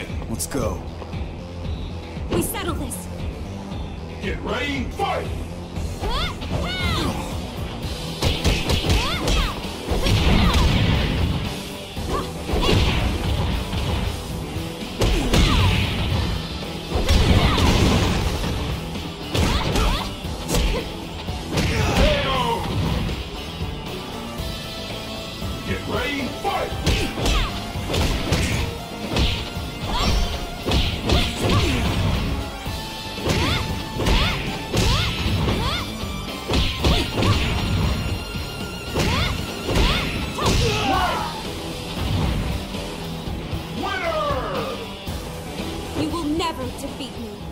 right, let's go. We settle this. Get ready, fight! KO! Get ready, fight! never defeat me.